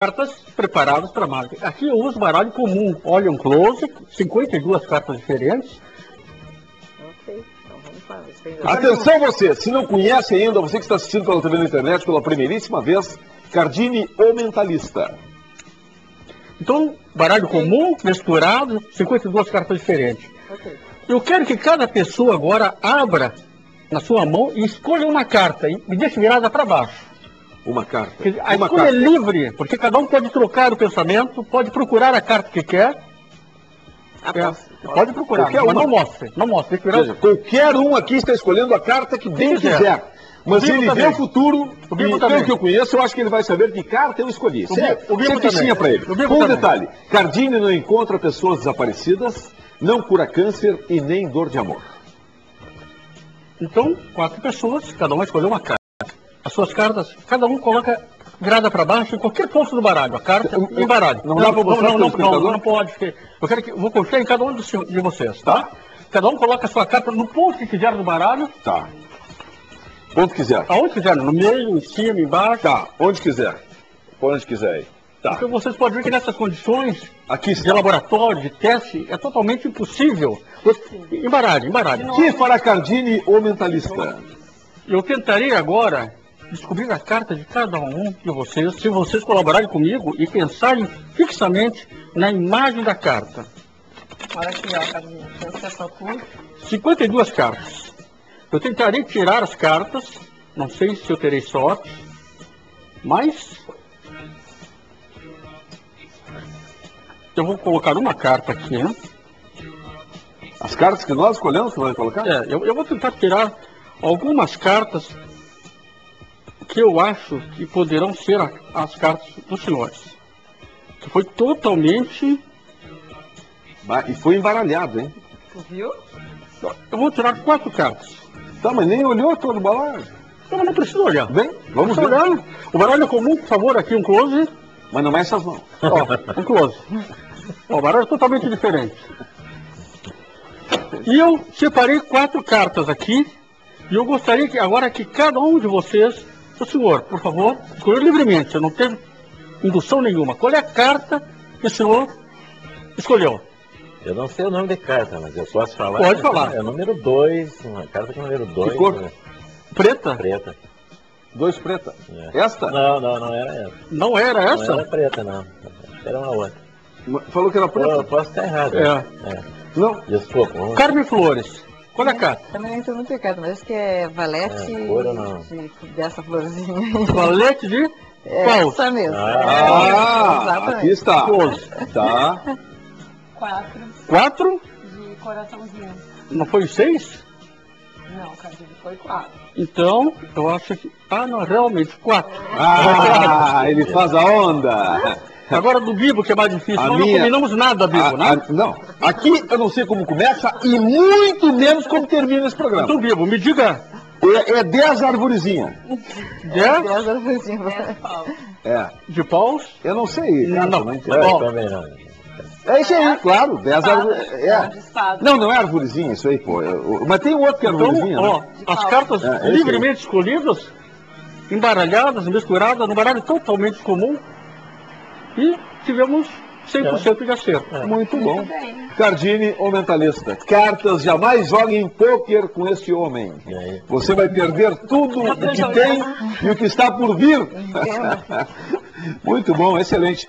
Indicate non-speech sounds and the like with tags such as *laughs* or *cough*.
cartas preparadas para marketing. Aqui eu uso baralho comum, olha um close, 52 cartas diferentes. Ok, então vamos lá. Atenção você, se não conhece ainda, você que está assistindo pela TV na internet pela primeiríssima vez, Cardini ou Mentalista. Então, baralho comum, misturado, 52 cartas diferentes. Ok. Eu quero que cada pessoa agora abra na sua mão e escolha uma carta e me deixe virada para baixo. Uma carta. Quer dizer, A Uma escolha é carta. livre, porque cada um pode trocar o pensamento, pode procurar a carta que quer. Ah, É, pode procurar, Qualquer mas uma. não mostre, não mostre. Seja, qualquer um aqui está escolhendo a carta que bem quiser. quiser. Mas Bibo ele vê também. o futuro, O e também. pelo que eu conheço, eu acho que ele vai saber que carta eu escolhi. O o Bibo também. fichinha para ele. Com um também. detalhe, Cardini não encontra pessoas desaparecidas, não cura câncer e nem dor de amor. Então, quatro pessoas, cada um vai escolher uma carta. As suas cartas, cada um coloca virada para baixo em qualquer ponto do baralho. A carta em baralho. Não não, não, não, não pode. Eu quero que vou confiar em cada um de vocês, tá? Cada um coloca a sua carta no ponto que quiser do baralho, Tá. Onde quiser. aonde quiser, no meio, em cima, embaixo. Tá, onde quiser. Onde quiser aí. Tá. Porque vocês podem ver que nessas condições Aqui de laboratório, de teste, é totalmente impossível. Embaralho, embaralho. Que fará Cardini ou mentalista? Eu tentarei agora descobrir a carta de cada um de vocês, se vocês colaborarem comigo e pensarem fixamente na imagem da carta. Olha aqui, ó, Carlinhos. Que é tu. 52 cartas. Eu tentarei tirar as cartas, não sei se eu terei sorte, mas eu vou colocar uma carta aqui. né? As cartas que nós escolhemos, que vai colocar? É, eu, eu vou tentar tirar algumas cartas que eu acho que poderão ser a- as cartas dos senhores. Que foi totalmente. Ba- E foi embaralhado, hein? Tu viu? Eu vou tirar quatro cartas. Tá, mas nem olhou todo o baralho. Então não precisa olhar. Bem, vamos ver. olhar. O baralho é comum, por favor, aqui um close. Mas não mexe as mãos. Ó, um close. Ó, o baralho é totalmente diferente. E eu separei quatro cartas aqui. E eu gostaria que agora que cada um de vocês, o senhor, por favor, escolha livremente. Eu não tenho indução nenhuma. Qual é a carta que o senhor escolheu? Eu não sei o nome de carta, mas eu posso falar. Pode falar. É o número 2, uma carta com o número 2. cor? Preta? Preta. Dois preta. É. Esta? Não, não, não era essa. Não era Não essa? era preta, não. Era uma outra. Falou que era Pô, Eu preta? posso estar errado. É. é. Não. Desculpa. vamos- Carmen Flores. Qual é a carta? Também não muito carta, mas acho que é valete É, cor de- dessa florzinha. Valete de *laughs* É qual? essa mesmo. Ah, É, aqui exatamente. está. Tá. Quatro Quatro? de coraçãozinho. Não foi seis? Não, Cadinho, foi quatro. Então, eu acho que. Ah, não, realmente, quatro. Ah, *laughs* ele faz a onda. *laughs* Agora do Bibo, que é mais difícil. A Nós minha- não combinamos nada, Bibo, A- né? a- não. Aqui eu não sei como começa e muito menos como termina esse programa. Então, Bibo, me diga. É, é 10 arvorezinhas. Dez Dez arvorezinhas. Dez pau. É. de paus? Eu não sei. cara, Não, não entendo. Eu Bom. também não. É isso aí, claro. 10 árvores. É. É. Não, não é arvorezinha isso aí, pô. É, Mas tem outro que é arvorezinha, Então, ó, né? as cartas É, livremente escolhidas, embaralhadas, misturadas, num baralho totalmente comum. E tivemos 100% de acerto. Muito bom. Muito. Cardini ou mentalista. Cartas jamais joguem pôquer com este homem. Você vai perder tudo o que tem e o que está por vir. *laughs* Muito bom, excelente.